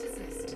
desist.